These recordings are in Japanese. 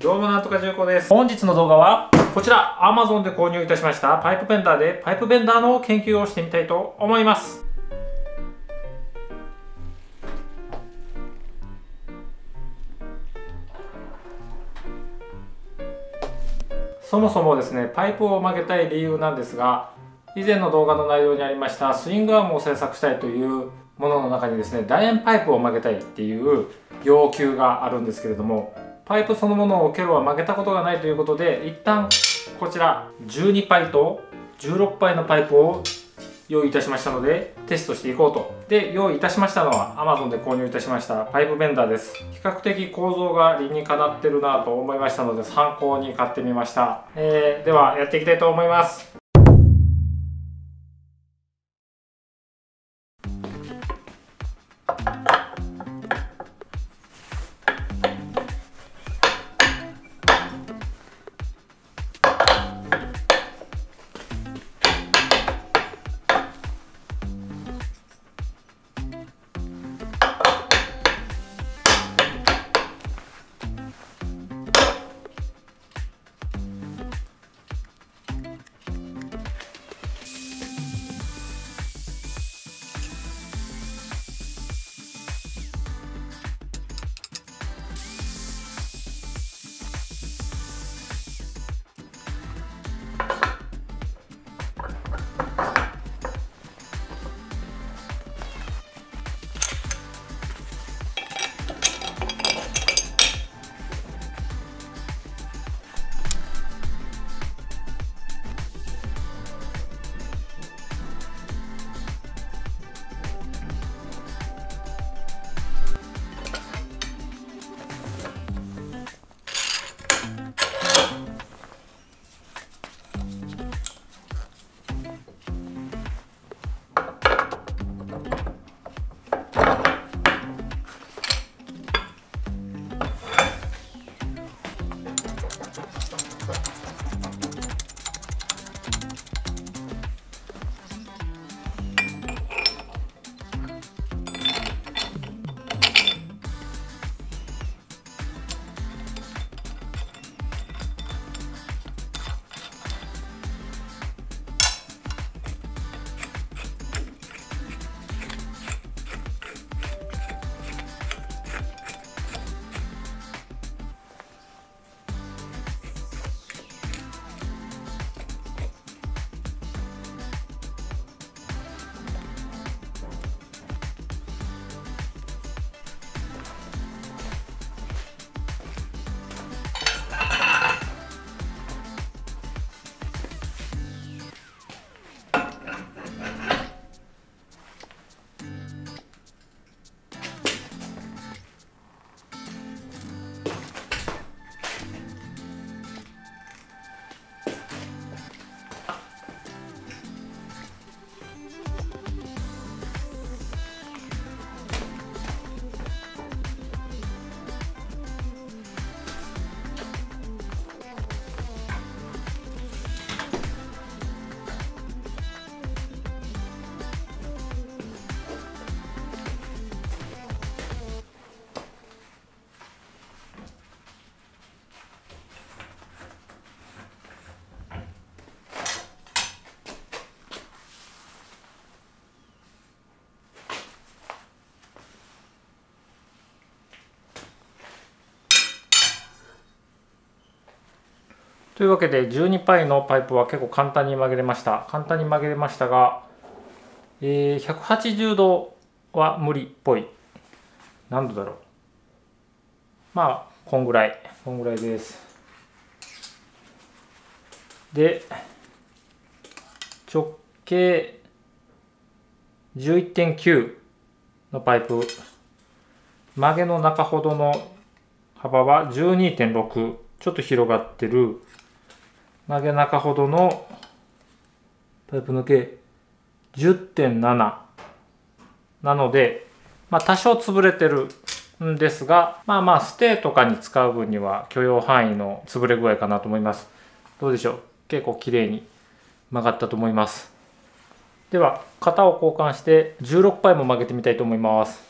どうもなんとか重工です。本日の動画はこちら Amazon で購入いたしましたパイプベンダーでパイプベンダーの研究をしてみたいと思います。そもそもですねパイプを曲げたい理由なんですが以前の動画の内容にありましたスイングアームを製作したいというものの中にですね楕円パイプを曲げたいっていう要求があるんですけれどもパイプそのものをケロは曲げたことがないということで一旦こちら12パイと16パイのパイプを用意いたしましたのでテストしていこうと。で用意いたしましたのは Amazon で購入いたしましたパイプベンダーです。比較的構造が理にかなってるなと思いましたので参考に買ってみました、えー、ではやっていきたいと思います。というわけで12パイのパイプは結構簡単に曲げれました。簡単に曲げれましたが、えー、180度は無理っぽい。何度だろう。まあこんぐらい。こんぐらいです。で直径11.9のパイプ。曲げの中ほどの幅は12.6ちょっと広がってる。曲げ中ほどのパイプの径10.7なので、まあ多少潰れてるんですが、まあまあステーとかに使う分には許容範囲の潰れ具合かなと思います。どうでしょう？結構綺麗に曲がったと思います。では、型を交換して16パイも曲げてみたいと思います。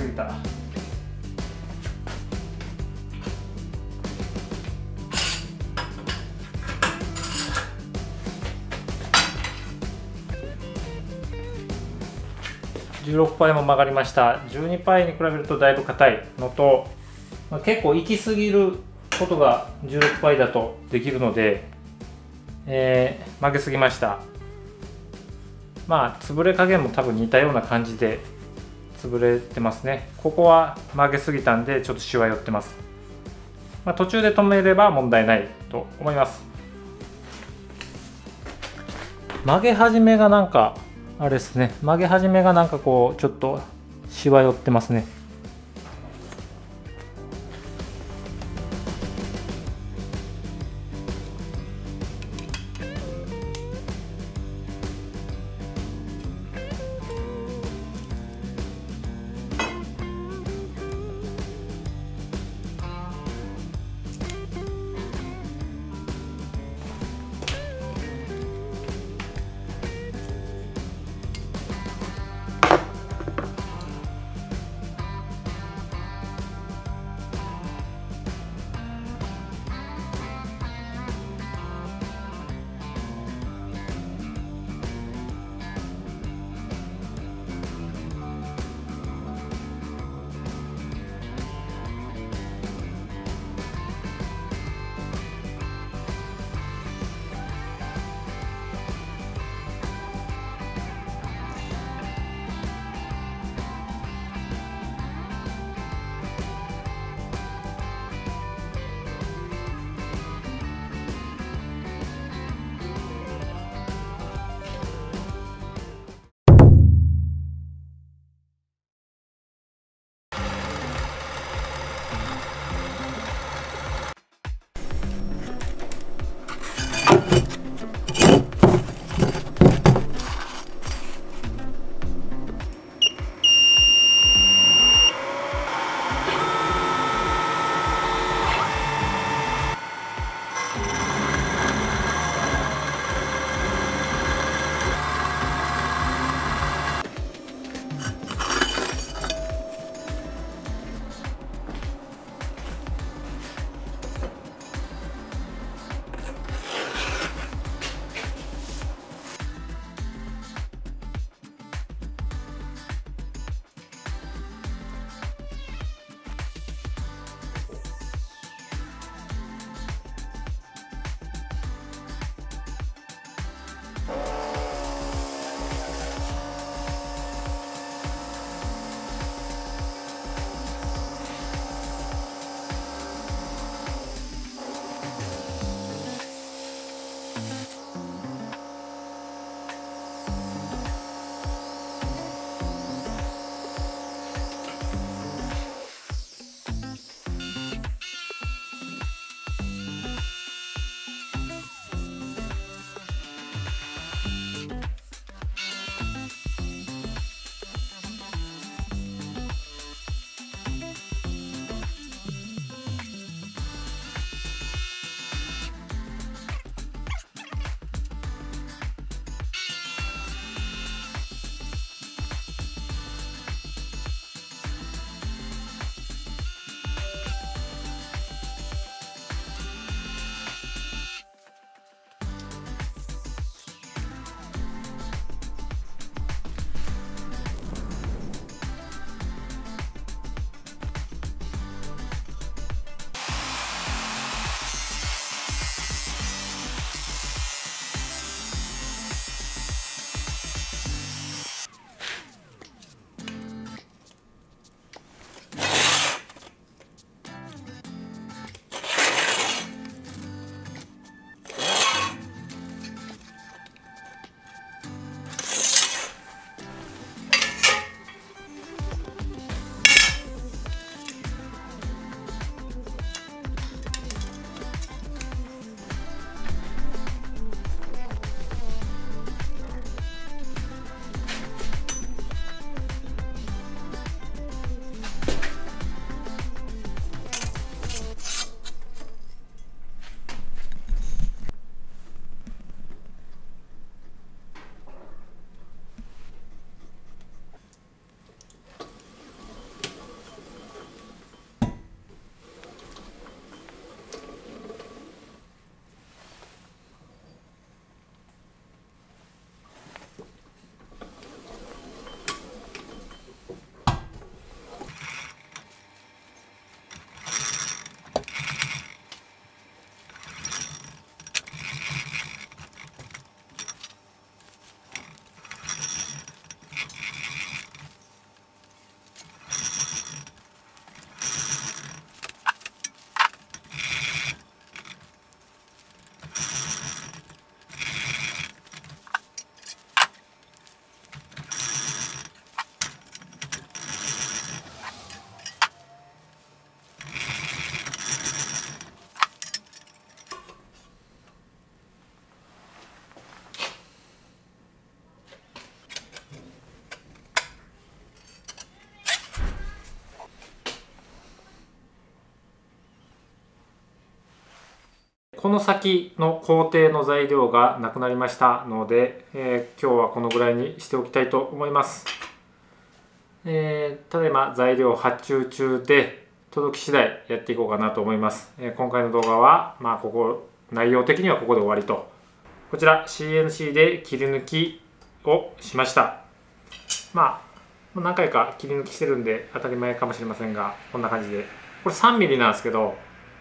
すぎた。16パイも曲がりました。12パイに比べるとだいぶ硬い。のと、まあ、結構行き過ぎることが16パイだとできるので、えー、曲げすぎました。まあ潰れ加減も多分似たような感じで潰れてますね。ここは曲げすぎたんでちょっとしわ寄ってます、まあ、途中で止めれば問題ないと思います。曲げ始めがなんかあれですね。曲げ始めがなんかこうちょっとしわ寄ってますね。この先の工程の材料がなくなりましたので、えー、今日はこのぐらいにしておきたいと思います、えー、ただいま材料発注中で届き次第やっていこうかなと思います、えー、今回の動画はまあここ内容的にはここで終わりと。こちら CNC で切り抜きをしました。まあ何回か切り抜きしてるんで当たり前かもしれませんがこんな感じで。これ 3mm なんですけど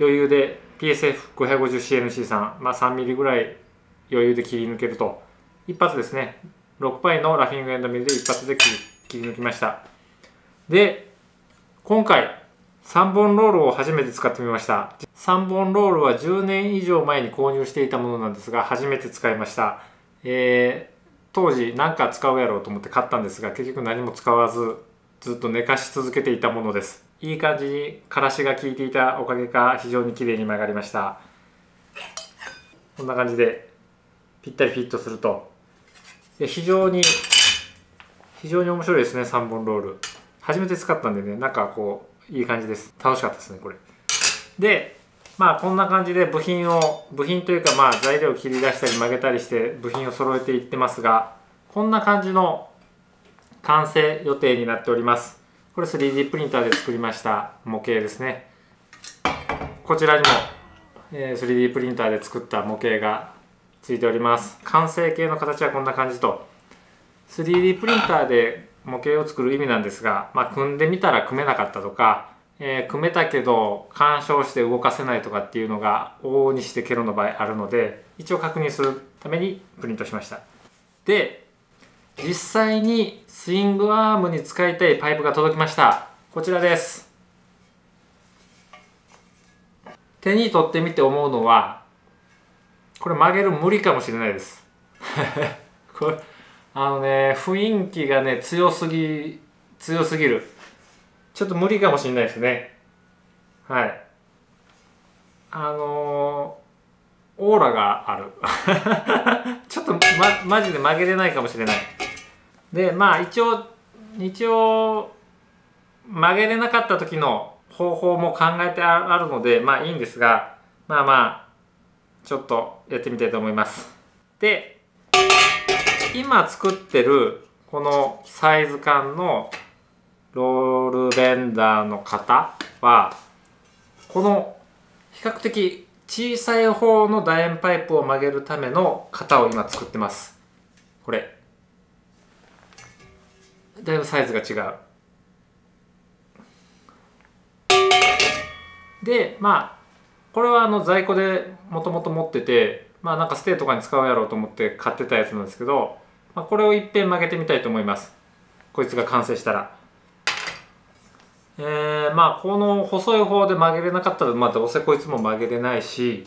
余裕で PSF550CNC さん、まあ、3mm ぐらい余裕で切り抜けると。一発ですね。6パのラフィングエンドミルで一発で切り抜きました。で今回3本ロールを初めて使ってみました。3本ロールは10年以上前に購入していたものなんですが初めて使いました、えー、当時何か使うやろうと思って買ったんですが結局何も使わずずっと寝かし続けていたものです。いい感じにからしが効いていたおかげか非常に綺麗に曲がりました。こんな感じでぴったりフィットすると。非常に非常に面白いですね3本ロール。初めて使ったんでねなんかこういい感じです。楽しかったですねこれ。でまあこんな感じで部品を部品というかまあ材料を切り出したり曲げたりして部品を揃えていってますがこんな感じの完成予定になっております。これ 3D プリンターで作りました模型ですね。こちらにも、え 3D プリンターで作った模型がついております。完成形の形はこんな感じと。3D プリンターで模型を作る意味なんですが、まあ、組んでみたら組めなかったとか、えー、組めたけど干渉して動かせないとかっていうのが往々にしてケロの場合あるので一応確認するためにプリントしました。で実際にスイングアームに使いたいパイプが届きました。こちらです。手に取ってみて思うのはこれ曲げる無理かもしれないです。これあのね雰囲気がね強すぎ強すぎる。ちょっと無理かもしれないですね。はい。あのー、オーラがある。ちょっとまマジで曲げれないかもしれない。でまあ一応一応曲げれなかった時の方法も考えてあるのでまあいいんですがまあまあちょっとやってみたいと思います。で今作ってるこのサイズ感のロールベンダーの型はこの比較的小さい方の楕円パイプを曲げるための型を今作ってます。これ。だいぶサイズが違う。でまあこれはあの在庫でもともと持っててまあなんかステーとかに使うやろうと思って買ってたやつなんですけど、まあ、これをいっぺん曲げてみたいと思います。こいつが完成したら。えー、まあこの細い方で曲げれなかったらまあどうせこいつも曲げれないし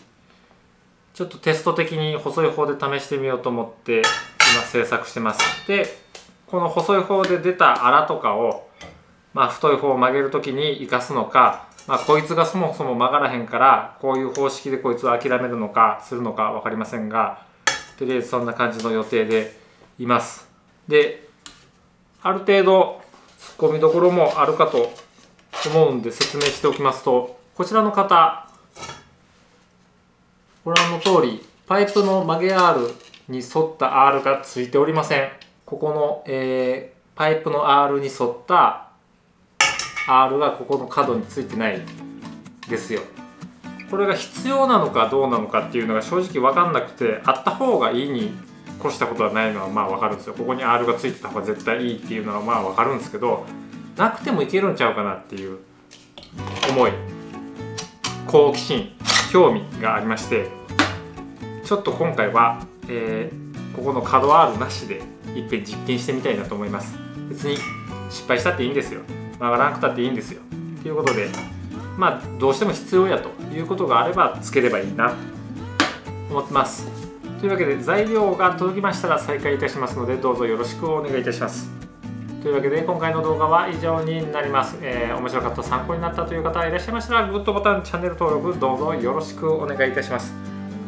ちょっとテスト的に細い方で試してみようと思って今制作してます。でこの細い方で出た粗とかを、まあ、太い方を曲げる時に生かすのか、まあ、こいつがそもそも曲がらへんからこういう方式でこいつを諦めるのかするのか分かりませんがとりあえずそんな感じの予定でいます。である程度ツッコミどころもあるかと思うんで説明しておきますとこちらの方ご覧の通りパイプの曲げ R に沿った R がついておりません。ここの、えー、パイプの R に沿った R がここの角についてないですよ。これが必要なのかどうなのかっていうのが正直分かんなくてあった方がいいに越したことはないのはまあ分かるんですよ。ここに R がついてた方が絶対いいっていうのはまあ分かるんですけどなくてもいけるんちゃうかなっていう思い好奇心興味がありましてちょっと今回は、えー、ここの角 R なしでいっぺん実験してみたいなと思います。別に失敗したっていいんですよ。曲がらなくたっていいんですよ。ということでまあどうしても必要やということがあればつければいいな。と思ってます。というわけで材料が届きましたら再開いたしますのでどうぞよろしくお願いいたします。というわけで今回の動画は以上になります、えー、面白かった参考になったという方いらっしゃいましたらグッドボタンチャンネル登録どうぞよろしくお願いいたします。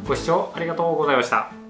ご視聴ありがとうございました。